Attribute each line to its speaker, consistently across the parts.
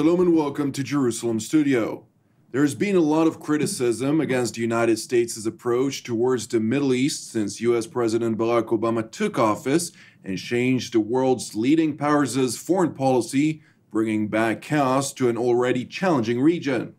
Speaker 1: Shalom and welcome to Jerusalem Studio. There's been a lot of criticism against the United States' approach towards the Middle East since US President Barack Obama took office and changed the world's leading powers' foreign policy, bringing back chaos to an already challenging region.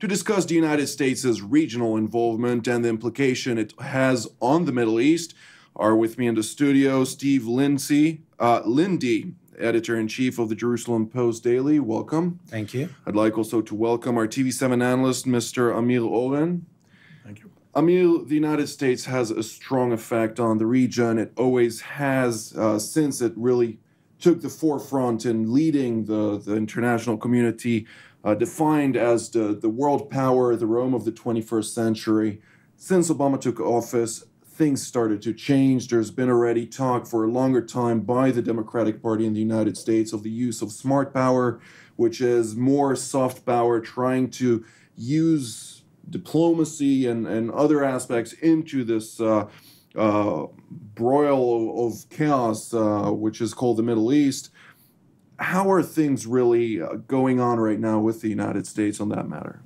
Speaker 1: To discuss the United States' regional involvement and the implication it has on the Middle East, are with me in the studio Steve Lindsay, uh, Linde, editor in chief of the Jerusalem Post Daily. Welcome.
Speaker 2: Thank you.
Speaker 1: I'd like also to welcome our TV7 analyst, Mr. Amir Oren.
Speaker 3: Thank you.
Speaker 1: Amir, the United States has a strong effect on the region. It always has uh, since it really took the forefront in leading the, the international community, uh, defined as the, the world power, the Rome of the 21st century. Since Obama took office, things started to change. There's been already talk for a longer time by the Democratic Party in the United States of the use of smart power, which is more soft power, trying to use diplomacy and, and other aspects into this uh, uh, broil of, chaos, uh, which is called the Middle East. How are things really uh, going on right now with the United States on that matter?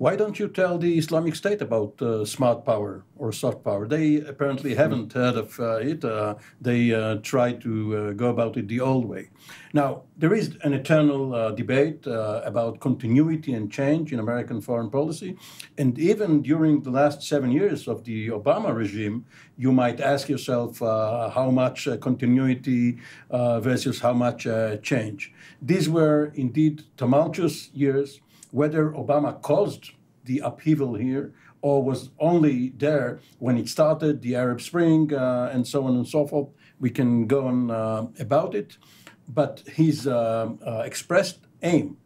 Speaker 3: Why don't you tell the Islamic State about uh, smart power or soft power? They apparently haven't heard of uh, it. Uh, they uh, try to uh, go about it the old way. Now, there is an eternal uh, debate about continuity and change in American foreign policy. And even during the last seven years of the Obama regime, you might ask yourself how much continuity versus how much change. These were indeed tumultuous years whether Obama caused the upheaval here or was only there when it started, the Arab Spring, uh, and so on and so forth. We can go on uh, about it. But his uh, uh expressed aim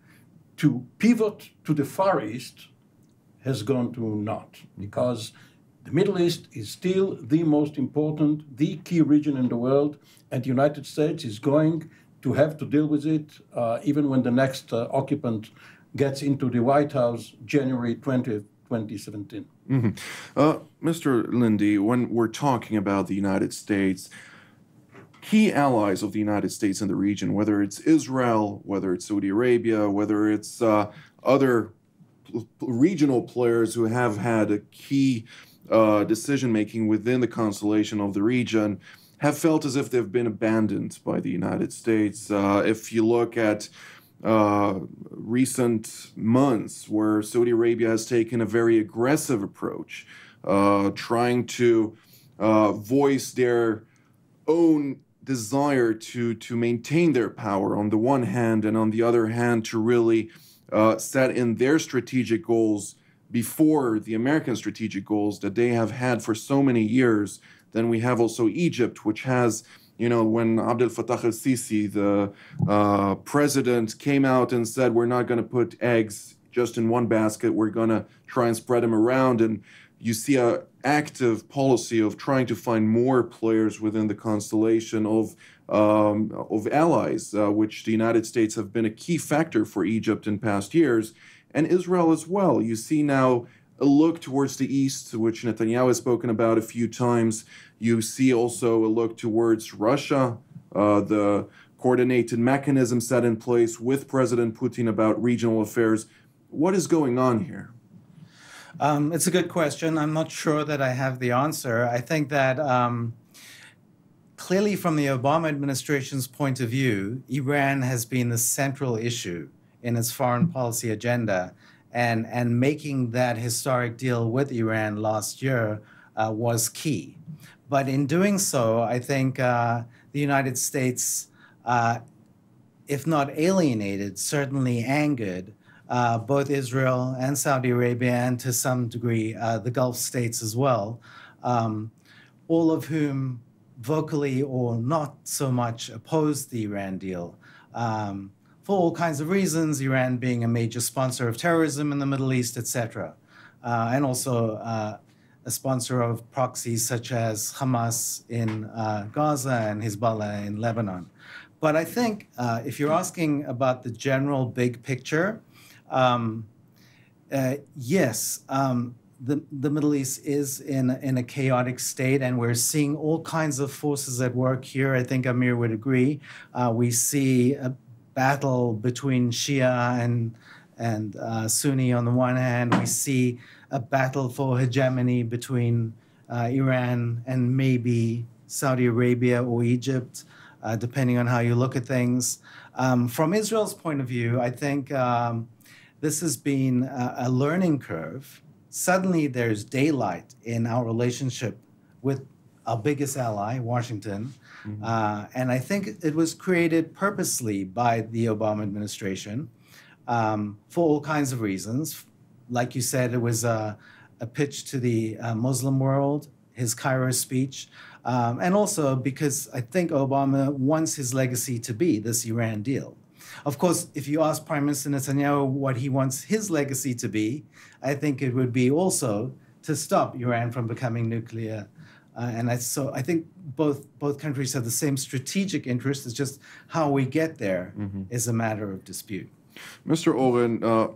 Speaker 3: to pivot to the Far East has gone to naught because the Middle East is still the most important, the key region in the world, and the United States is going to have to deal with it uh, even when the next uh, occupant gets into the White House January 20th, 2017. Mm-hmm.
Speaker 1: Uh, Mr. Linde, when we're talking about the United States, key allies of the United States in the region, whether it's Israel, whether it's Saudi Arabia, whether it's uh, other regional players who have had a key uh, decision making within the constellation of the region, have felt as if they've been abandoned by the United States. Uh, if you look at uh, recent months where Saudi Arabia has taken a very aggressive approach, uh, trying to uh, voice their own desire to to maintain their power on the one hand, and on the other hand to really uh, set in their strategic goals before the American strategic goals that they have had for so many years. Then we have also Egypt, which has you know, when Abdel Fattah al Sisi, the uh, president, came out and said, We're not going to put eggs just in one basket, we're going to try and spread them around. And you see an active policy of trying to find more players within the constellation of um, of allies, uh, which the United States have been a key factor for Egypt in past years, and Israel as well. You see now a look towards the east, which Netanyahu has spoken about a few times. You see also a look towards Russia, uh, the coordinated mechanism set in place with President Putin about regional affairs. What is going on here?
Speaker 2: Um, it's a good question. I'm not sure that I have the answer. I think that um, clearly, from the Obama administration's point of view, Iran has been the central issue in its foreign policy agenda and and making that historic deal with Iran last year uh, was key. But in doing so, I think uh, the United States, uh, if not alienated, certainly angered uh, both Israel and Saudi Arabia, and to some degree uh, the Gulf states as well, um, all of whom vocally or not so much opposed the Iran deal. Um, for all kinds of reasons, Iran being a major sponsor of terrorism in the Middle East, etc., uh, and also uh, a sponsor of proxies such as Hamas in uh, Gaza and Hezbollah in Lebanon. But I think uh, if you're asking about the general big picture, um, uh, yes, um, the, the Middle East is in, in a chaotic state, and we're seeing all kinds of forces at work here. I think Amir would agree. Uh, we see battle between Shia and and uh, Sunni on the one hand. We see a battle for hegemony between uh, Iran and maybe Saudi Arabia or Egypt, uh, depending on how you look at things. Um, from Israel's point of view, I think um, this has been a, a learning curve. Suddenly, there's daylight in our relationship with our biggest ally, Washington. Mm-hmm. Uh, and I think it was created purposely by the Obama administration um, for all kinds of reasons. Like you said, it was a, a pitch to the uh, Muslim world, his Cairo speech, um, and also because I think Obama wants his legacy to be this Iran deal. Of course, if you ask Prime Minister Netanyahu what he wants his legacy to be, I think it would be also to stop Iran from becoming nuclear uh, and I, so I think both both countries have the same strategic interest. It's just how we get there mm-hmm. is a matter of dispute.
Speaker 1: Mr. Oren, uh,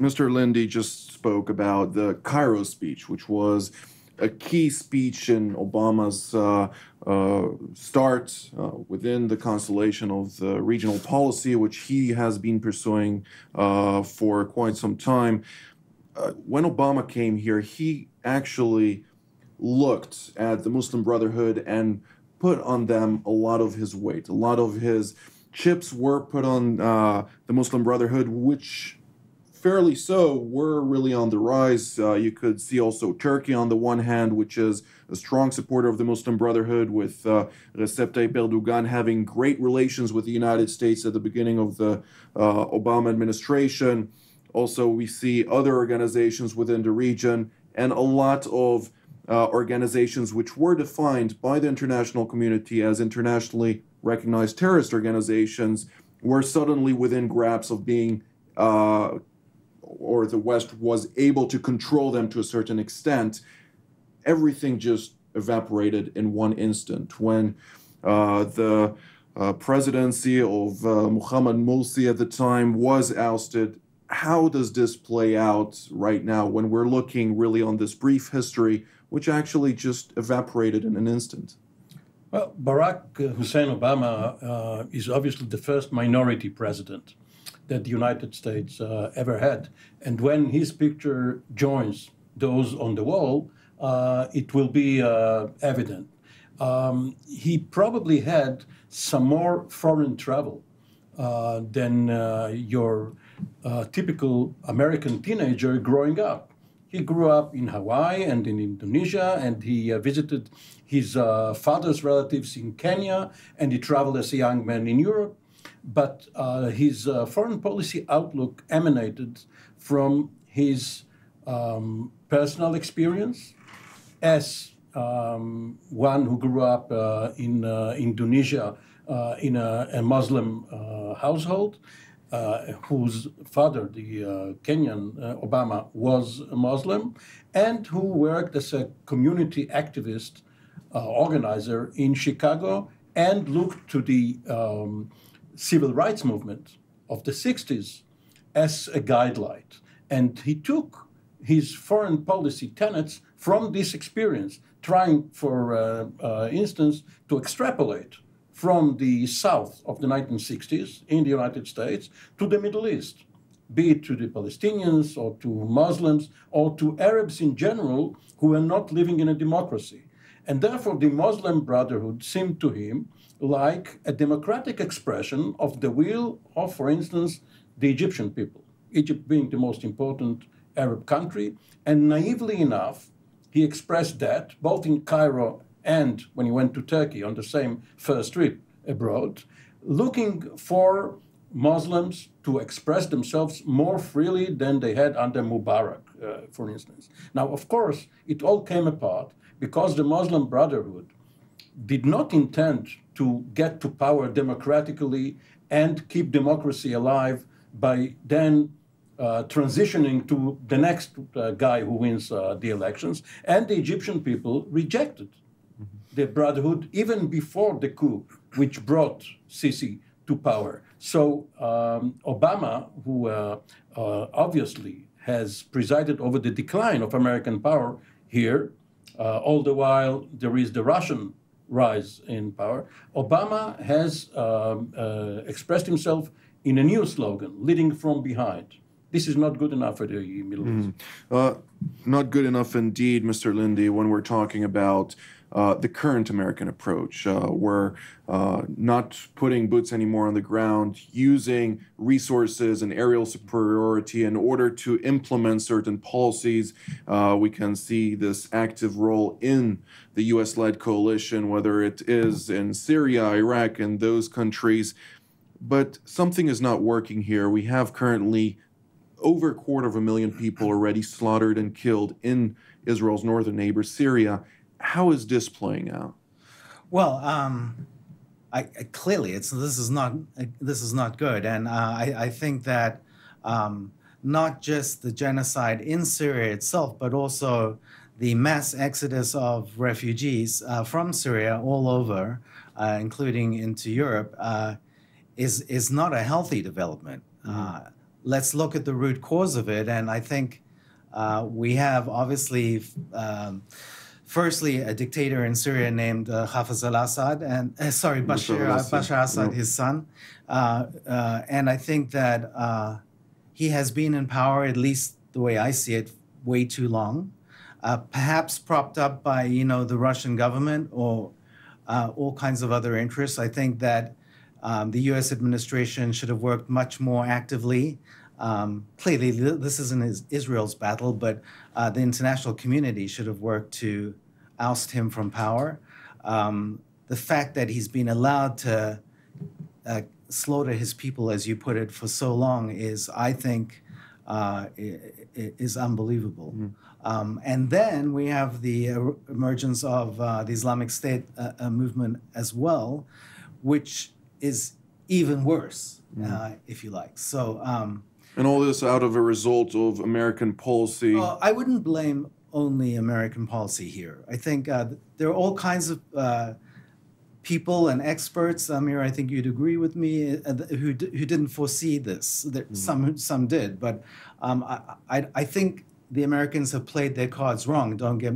Speaker 1: Mr. Linde just spoke about the Cairo speech, which was a key speech in Obama's uh, uh, start uh, within the constellation of the regional policy, which he has been pursuing uh, for quite some time. Uh, when Obama came here, he actually looked at the Muslim Brotherhood and put on them a lot of his weight. A lot of his chips were put on uh, the Muslim Brotherhood, which fairly so were really on the rise. Uh, you could see also Turkey on the one hand, which is a strong supporter of the Muslim Brotherhood, with uh, Recep Tayyip Erdogan having great relations with the United States at the beginning of the uh, Obama administration. Also, we see other organizations within the region and a lot of uh, organizations which were defined by the international community as internationally recognized terrorist organizations were suddenly within grasp of being, uh, or the West was able to control them to a certain extent. Everything just evaporated in one instant when uh, the uh, presidency of uh, Mohammad Morsi at the time was ousted. How does this play out right now when we're looking really on this brief history which actually just evaporated in an instant.
Speaker 3: Well, Barack Hussein Obama uh, is obviously the first minority president that the United States uh, ever had. And when his picture joins those on the wall, uh, it will be uh, evident. Um, he probably had some more foreign travel uh, than uh, your typical American teenager growing up. He grew up in Hawaii and in Indonesia, and he uh, visited his uh, father's relatives in Kenya, and he traveled as a young man in Europe. But uh, his uh, foreign policy outlook emanated from his um, personal experience as um, one who grew up uh, in uh, Indonesia in a, a Muslim household whose father, the uh, Kenyan uh, Obama, was a Muslim, and who worked as a community activist organizer in Chicago and looked to the um, civil rights movement of the 60s as a guideline. And he took his foreign policy tenets from this experience, trying, for uh, uh, instance, to extrapolate from the south of the 1960s in the United States to the Middle East, be it to the Palestinians or to Muslims or to Arabs in general who were not living in a democracy. And therefore, the Muslim Brotherhood seemed to him like a democratic expression of the will of, for instance, the Egyptian people, Egypt being the most important Arab country. And naively enough, he expressed that both in Cairo and when he went to Turkey on the same first trip abroad, looking for Muslims to express themselves more freely than they had under Mubarak, uh, for instance. Now, of course, it all came apart because the Muslim Brotherhood did not intend to get to power democratically and keep democracy alive by then uh, transitioning to the next uh, guy who wins uh, the elections. And the Egyptian people rejected the Brotherhood even before the coup, which brought Sisi to power. So um, Obama, who uh, uh, obviously has presided over the decline of American power here, uh, all the while there is the Russian rise in power. Obama has um, uh, expressed himself in a new slogan, leading from behind. This is not good enough for the Middle East.
Speaker 1: Uh, not good enough indeed, Mr. Linde, when we're talking about uh, the current American approach. Uh, we're uh, not putting boots anymore on the ground, using resources and aerial superiority in order to implement certain policies. Uh, we can see this active role in the US led coalition, whether it is in Syria, Iraq, and those countries. But something is not working here. We have currently over a quarter of a million people already slaughtered and killed in Israel's northern neighbor, Syria. How is this playing out?
Speaker 2: Well, um, I, I, clearly, it's this is not this is not good, and uh, I, I, think that um, not just the genocide in Syria itself, but also the mass exodus of refugees uh, from Syria all over, uh, including into Europe, uh, is is not a healthy development. Mm-hmm let's look at the root cause of it. And I think uh, we have obviously, um, firstly, a dictator in Syria named uh, Hafez al-Assad, and uh, sorry, Bashar, Bashar Assad, his son. Uh, uh, and I think that uh, he has been in power, at least the way I see it, way too long. perhaps propped up by you know the Russian government or all kinds of other interests. I think that um, the U.S. administration should have worked much more actively. Um, clearly, this isn't Israel's battle, but uh, the international community should have worked to oust him from power. Um, the fact that he's been allowed to uh, slaughter his people, as you put it, for so long is, I think, uh, is unbelievable. Mm. Um, and then we have the emergence of uh, the Islamic State uh, movement as well, which is even worse, mm. uh, if you like. So. Um,
Speaker 1: and all this out of a result of American policy.
Speaker 2: Uh, I wouldn't blame only American policy here. I think uh, there are all kinds of uh, people and experts, Amir, I think you'd agree with me, uh, who, who didn't foresee this. Mm. Some, some did, but um, I, I, I think the Americans have played their cards wrong. Don't get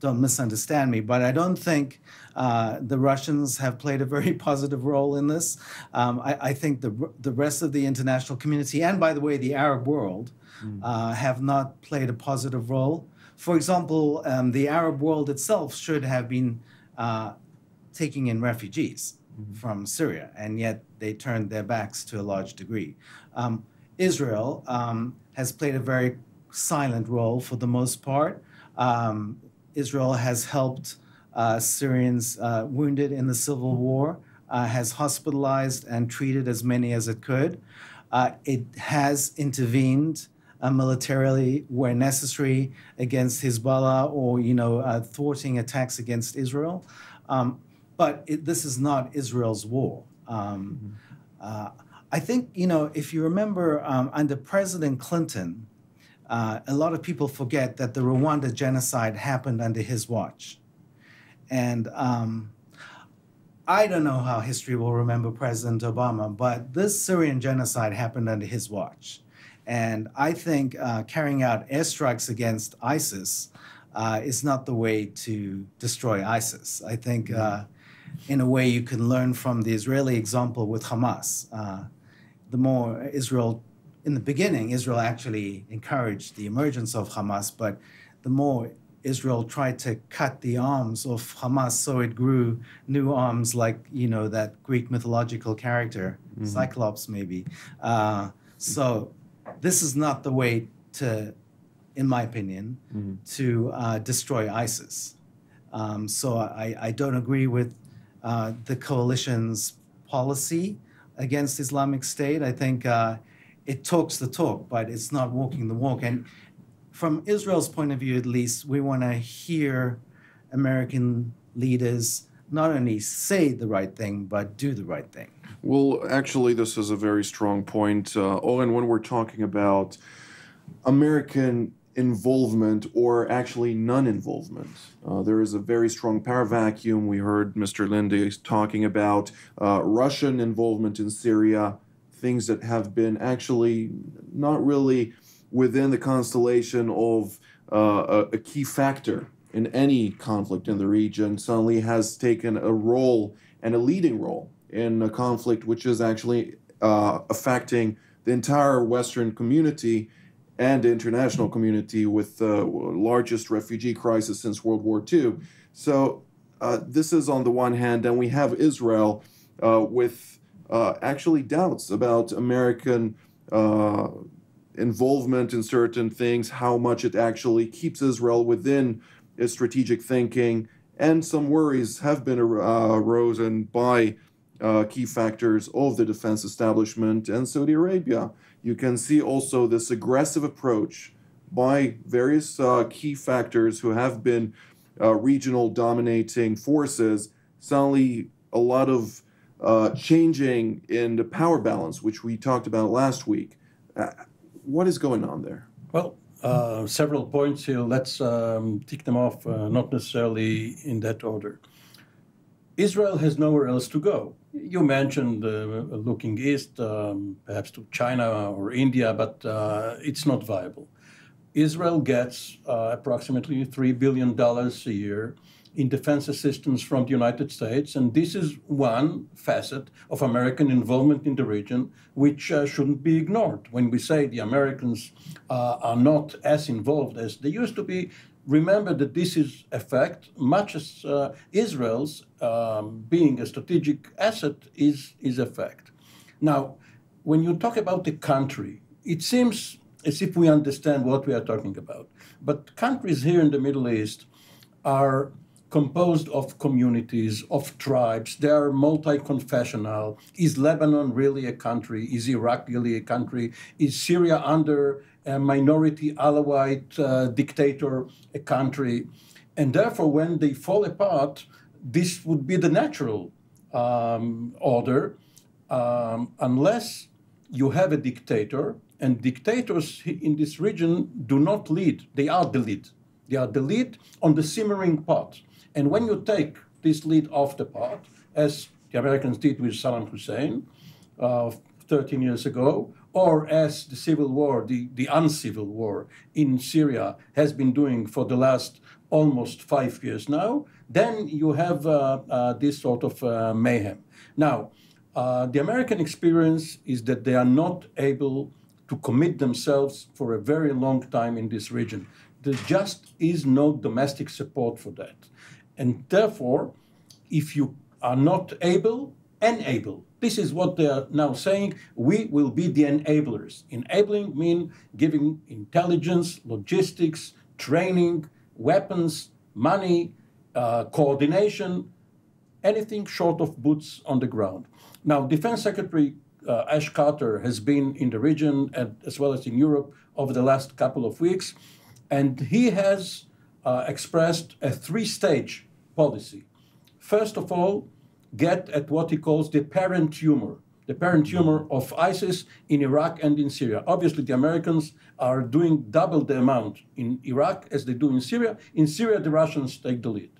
Speaker 2: don't misunderstand me, but I don't think uh, the Russians have played a very positive role in this. Um, I, I, think the, the rest of the international community, and by the way, the Arab world, mm. uh, have not played a positive role. For example, um, the Arab world itself should have been uh, taking in refugees mm. from Syria, and yet they turned their backs to a large degree. Um, Israel um, has played a very silent role for the most part. Um, Israel has helped uh, Syrians uh, wounded in the civil war, uh, has hospitalized and treated as many as it could. Uh, it has intervened militarily where necessary against Hezbollah or, you know, uh, thwarting attacks against Israel. Um, but it, this is not Israel's war. Um, mm-hmm. I think, you know, if you remember um, under President Clinton, uh, a lot of people forget that the Rwanda genocide happened under his watch. And um, I don't know how history will remember President Obama, but this Syrian genocide happened under his watch. And I think uh, carrying out airstrikes against ISIS uh, is not the way to destroy ISIS. I think, uh, in a way, you can learn from the Israeli example with Hamas. Uh, the more Israel in the beginning, Israel actually encouraged the emergence of Hamas, but the more Israel tried to cut the arms of Hamas, so it grew new arms like you know that Greek mythological character, mm-hmm. Cyclops maybe. Uh, so this is not the way to, in my opinion, mm-hmm. to uh, destroy ISIS. Um, so I, I, don't agree with uh, the coalition's policy against Islamic State. I think uh, it talks the talk, but it's not walking the walk. And from Israel's point of view, at least, we want to hear American leaders not only say the right thing, but do the right thing.
Speaker 1: Well, actually, this is a very strong point. Uh, Oren, when we're talking about American involvement or actually non involvement. Uh, there is a very strong power vacuum. We heard Mr. Linde talking about uh, Russian involvement in Syria things that have been actually not really within the constellation of uh, a, a, key factor in any conflict in the region, suddenly has taken a role and a leading role in a conflict which is actually uh, affecting the entire Western community and the international community with the largest refugee crisis since World War II. So uh, this is on the one hand, and we have Israel uh, with uh, actually doubts about American uh, involvement in certain things, how much it actually keeps Israel within its strategic thinking, and some worries have been uh, arisen by uh, key factors of the defense establishment and Saudi Arabia. You can see also this aggressive approach by various uh, key factors who have been uh, regional dominating forces. Suddenly, a lot of uh, changing in the power balance, which we talked about last week. Uh, what is going on there?
Speaker 3: Well, uh, several points here. Let's um, tick them off, not necessarily in that order. Israel has nowhere else to go. You mentioned uh, looking east, um, perhaps to China or India, but uh, it's not viable. Israel gets uh, approximately $3 billion a year in defense assistance from the United States. And this is one facet of American involvement in the region, which uh, shouldn't be ignored. When we say the Americans uh, are not as involved as they used to be, remember that this is a fact, much as uh, Israel's um, being a strategic asset is, is a fact. Now, when you talk about the country, it seems as if we understand what we are talking about. But countries here in the Middle East are composed of communities, of tribes. They are multi confessional. Is Lebanon really a country? Is Iraq really a country? Is Syria under a minority Alawite uh, dictator a country? And therefore, when they fall apart, this would be the natural um, order, um, unless you have a dictator, and dictators in this region do not lead, they are the lead. They are the lead on the simmering pot. And when you take this lead off the pot, as the Americans did with Saddam Hussein uh, 13 years ago, or as the civil war, the, the uncivil war in Syria has been doing for the last almost five years now, then you have uh, uh, this sort of uh, mayhem. Now, uh, the American experience is that they are not able to commit themselves for a very long time in this region. There just is no domestic support for that. And therefore, if you are not able, enable. This is what they are now saying. We will be the enablers. Enabling mean giving intelligence, logistics, training, weapons, money, uh, coordination, anything short of boots on the ground. Now, Defense Secretary uh, Ash Carter has been in the region and, as well as in Europe over the last couple of weeks, and he has uh, expressed a three stage policy. First of all, get at what he calls the parent tumor, the parent tumor of ISIS in Iraq and in Syria. Obviously, the Americans are doing double the amount in Iraq as they do in Syria. In Syria, the Russians take the lead.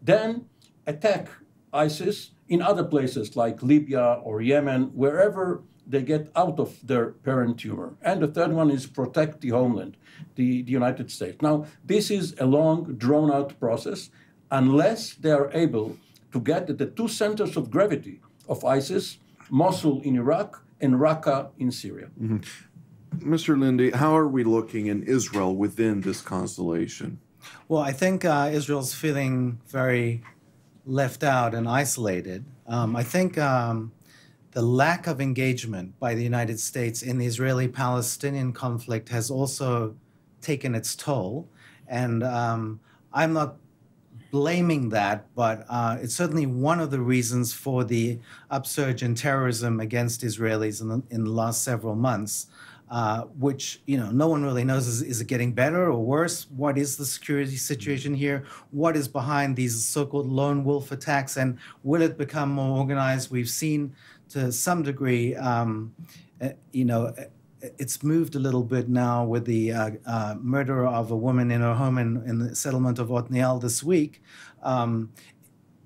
Speaker 3: Then attack ISIS in other places like Libya or Yemen, wherever they get out of their parent tumor. And the third one is protect the homeland, the, the United States. Now, this is a long, drawn out process unless they are able to get at the two centers of gravity of ISIS, Mosul in Iraq and Raqqa in Syria. Mm-hmm.
Speaker 1: Mr. Linde, how are we looking in Israel within this constellation?
Speaker 2: Well, I think uh, Israel's feeling very left out and isolated. Um, I think um, the lack of engagement by the United States in the Israeli Palestinian conflict has also taken its toll. And um, I'm not blaming that, but uh, it's certainly one of the reasons for the upsurge in terrorism against Israelis in the, in the last several months. Uh, which you know no one really knows is, is it getting better or worse what is the security situation here what is behind these so-called lone wolf attacks and will it become more organized we've seen to some degree um, uh, you know it's moved a little bit now with the uh, uh, murder of a woman in her home in, in the settlement of Otniel this week. Um,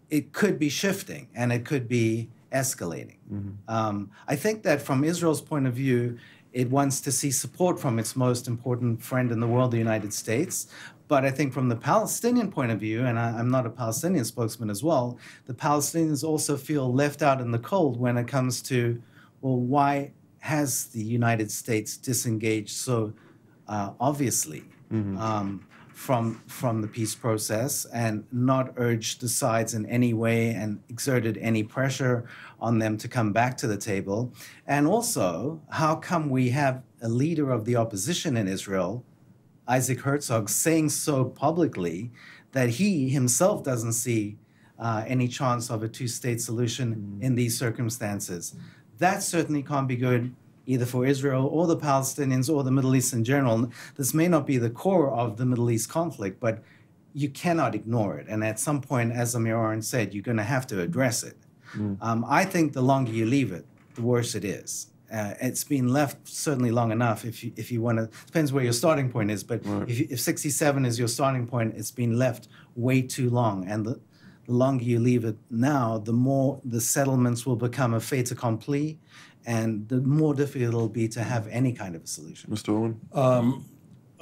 Speaker 2: it could be shifting and it could be escalating. Mm-hmm. Um, I think that from Israel's point of view, it wants to see support from its most important friend in the world, the United States. But I think from the Palestinian point of view, and I, am not a Palestinian spokesman as well, the Palestinians also feel left out in the cold when it comes to, well, why has the United States disengaged so uh, obviously mm-hmm. um, from from the peace process and not urged the sides in any way and exerted any pressure on them to come back to the table? And also, how come we have a leader of the opposition in Israel, Isaac Herzog, saying so publicly that he himself doesn't see uh, any chance of a two-state solution mm. in these circumstances? That certainly can't be good either for Israel or the Palestinians or the Middle East in general. This may not be the core of the Middle East conflict, but you cannot ignore it. And at some point, as Amir Oren said, you're going to have to address it. Mm. Um, I think the longer you leave it, the worse it is. Uh, it's been left certainly long enough. If you if you want to, depends where your starting point is. But right. if, if 67 is your starting point, it's been left way too long. And the, the longer you leave it now, the more the settlements will become a fait accompli, and the more difficult it'll be to have any kind of a solution.
Speaker 1: Mr. Oren?
Speaker 3: Um,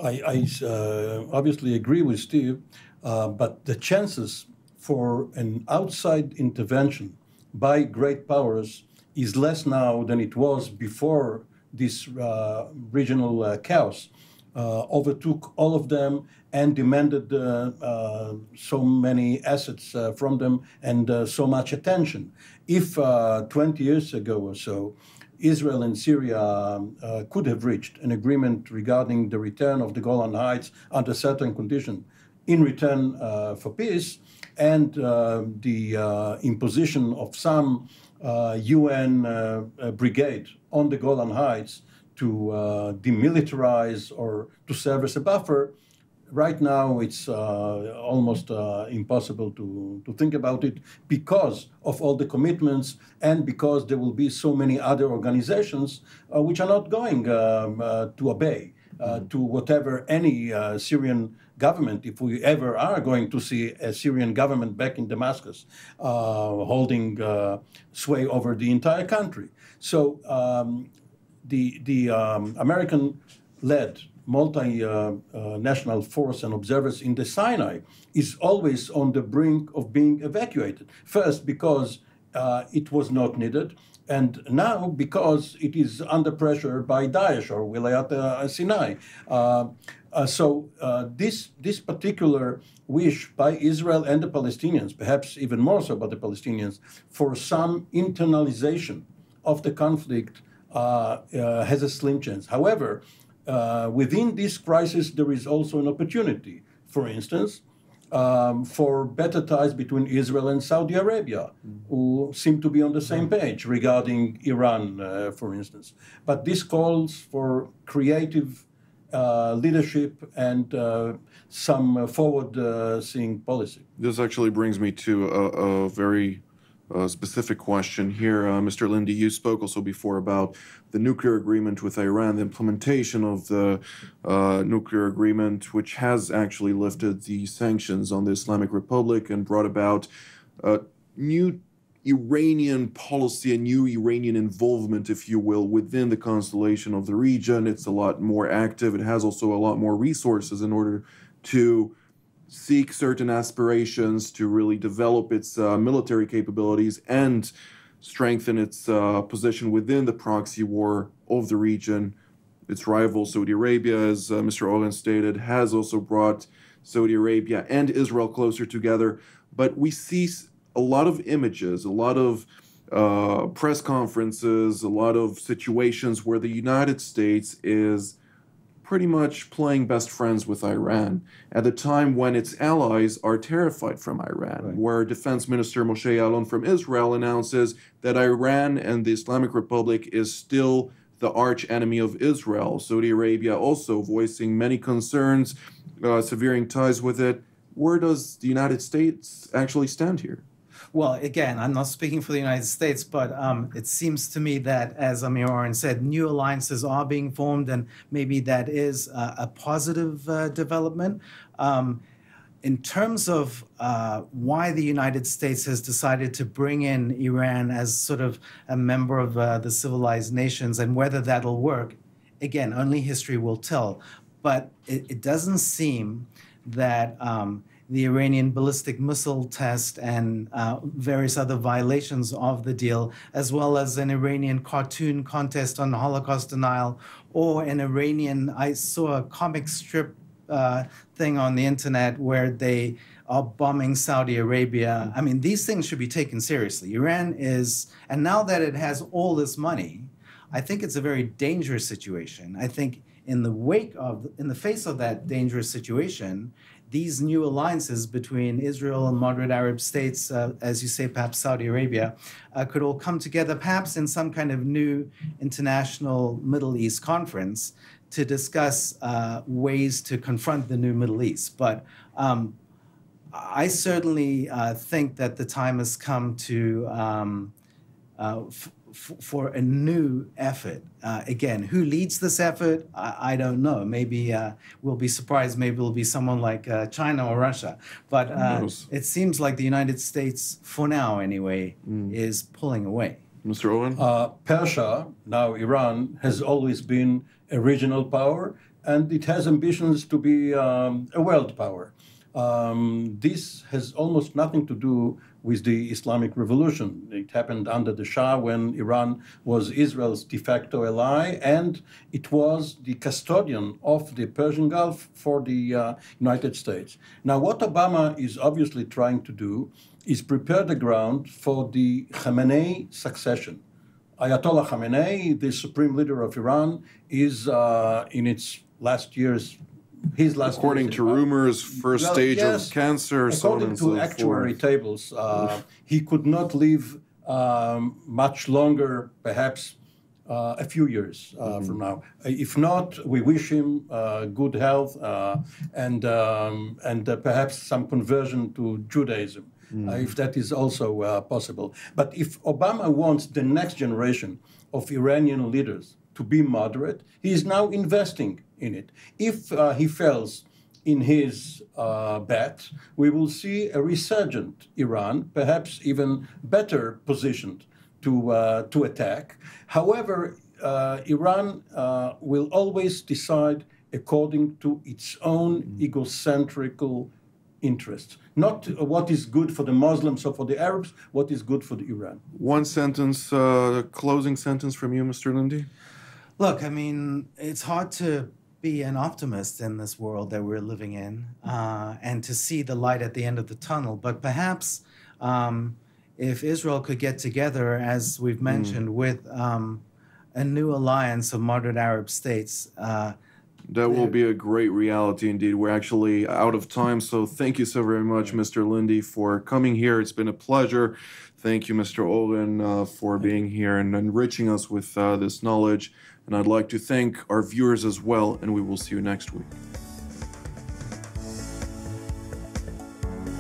Speaker 3: I, I uh, obviously agree with Steve, uh, but the chances for an outside intervention by great powers is less now than it was before this uh, regional uh, chaos uh, overtook all of them and demanded uh, so many assets from them and so much attention. If 20 years ago or so, Israel and Syria uh, could have reached an agreement regarding the return of the Golan Heights under certain conditions in return uh, for peace and uh, the imposition of some UN uh, uh, brigade on the Golan Heights to demilitarize or to serve as a buffer. Right now it's uh, almost uh, impossible to, to think about it because of all the commitments and because there will be so many other organizations uh, which are not going um, uh, to obey uh, to whatever any uh, Syrian government, if we ever are going to see a Syrian government back in Damascus holding sway over the entire country. So um, the, the um, American led multinational uh, uh, force and observers in the Sinai is always on the brink of being evacuated. First, because uh, it was not needed, and now because it is under pressure by Daesh or Wilayat uh, Sinai. Uh, uh, so this this particular wish by Israel and the Palestinians, perhaps even more so by the Palestinians, for some internalization of the conflict has a slim chance. However, uh, within this crisis, there is also an opportunity. For instance, um, for better ties between Israel and Saudi Arabia, mm-hmm. who seem to be on the same page regarding Iran, uh, for instance. But this calls for creative uh, leadership and uh, some forward uh, seeing policy.
Speaker 1: This actually brings me to a, a very uh, specific question here. Uh, Mr. Linde, you spoke also before about the nuclear agreement with Iran, the implementation of the uh, nuclear agreement, which has actually lifted the sanctions on the Islamic Republic and brought about new Iranian policy, a new Iranian involvement, if you will, within the constellation of the region. It's a lot more active. It has also a lot more resources in order to seek certain aspirations to really develop its uh, military capabilities and strengthen its uh, position within the proxy war of the region. Its rival, Saudi Arabia, as uh, Mr. Oren stated, has also brought Saudi Arabia and Israel closer together. But we see a lot of images, a lot of uh, press conferences, a lot of situations where the United States is pretty much playing best friends with Iran at the time when its allies are terrified from Iran, right. where Defense Minister Moshe Yaalon from Israel announces that Iran and the Islamic Republic is still the arch enemy of Israel. Saudi Arabia also voicing many concerns, uh, severing ties with it. Where does the United States actually stand here?
Speaker 2: Well, again, I'm not speaking for the United States, but um, it seems to me that, as Amir Oren said, new alliances are being formed, and maybe that is uh, a positive uh, development. Um, in terms of uh, why the United States has decided to bring in Iran as sort of a member of uh, the civilized nations and whether that'll work, again, only history will tell. But it, it doesn't seem that um, the Iranian ballistic missile test and uh, various other violations of the deal, as well as an Iranian cartoon contest on Holocaust denial, or an Iranian, I saw a comic strip uh, thing on the internet where they are bombing Saudi Arabia. I mean, these things should be taken seriously. Iran is, and now that it has all this money, I think it's a very dangerous situation. I think in the wake of, in the face of that dangerous situation, these new alliances between Israel and moderate Arab states, uh, as you say, perhaps Saudi Arabia, uh, could all come together, perhaps in some kind of new international Middle East conference to discuss uh, ways to confront the new Middle East. But um, I certainly uh, think that the time has come to um, uh, for a new effort. Uh, again, who leads this effort? I, I don't know. Maybe uh, we'll be surprised. Maybe it'll be someone like uh, China or Russia. But uh, it seems like the United States, for now anyway, mm. is pulling away.
Speaker 1: Mr. Oren?
Speaker 3: Uh, Persia, now Iran, has always been a regional power, and it has ambitions to be um, a world power. Um, this has almost nothing to do with the Islamic Revolution. It happened under the Shah when Iran was Israel's de facto ally, and it was the custodian of the Persian Gulf for the uh, United States. Now, what Obama is obviously trying to do is prepare the ground for the Khamenei succession. Ayatollah Khamenei, the supreme leader of Iran, is uh, in its last years his last
Speaker 1: according to rumors first well, stage yes, of cancer
Speaker 3: according
Speaker 1: so
Speaker 3: to actuary forth. tables uh, he could not live um, much longer perhaps uh, a few years uh, mm-hmm. from now. If not, we wish him uh, good health uh, and um, and uh, perhaps some conversion to Judaism, mm-hmm. if that is also possible. But if Obama wants the next generation of Iranian leaders to be moderate, he is now investing in it. If uh, he fails in his uh, bet, we will see a resurgent Iran, perhaps even better positioned to, uh, to attack. However, uh, Iran uh, will always decide according to its own egocentrical interests. Not what is good for the Muslims or for the Arabs, what is good for the Iran.
Speaker 1: One sentence, uh, closing sentence from you, Mr. Linde.
Speaker 2: Look, I mean, it's hard to be an optimist in this world that we're living in uh, and to see the light at the end of the tunnel. But perhaps um, if Israel could get together, as we've hmm. mentioned, mm. with um, a new alliance of moderate Arab states. Uh,
Speaker 1: that will be a great reality indeed. We're actually out of time, so thank you so very much, Mr. Linde, for coming here. It's been a pleasure. Thank you, Mr. Oren, uh, for being here and enriching us with uh, this knowledge. And I'd like to thank our viewers as well, and we will see you next week.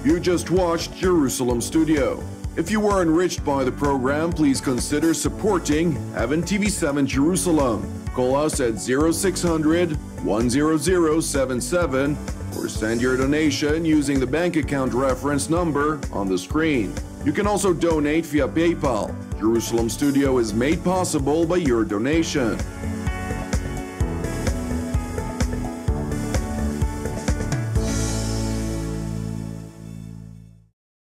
Speaker 1: You just watched Jerusalem Studio. If you were enriched by the program, please consider supporting Heaven TV 7 Jerusalem. Call us at 0600 10077 or send your donation using the bank account reference number on the screen. You can also donate via PayPal. Jerusalem Studio is made possible by your donation.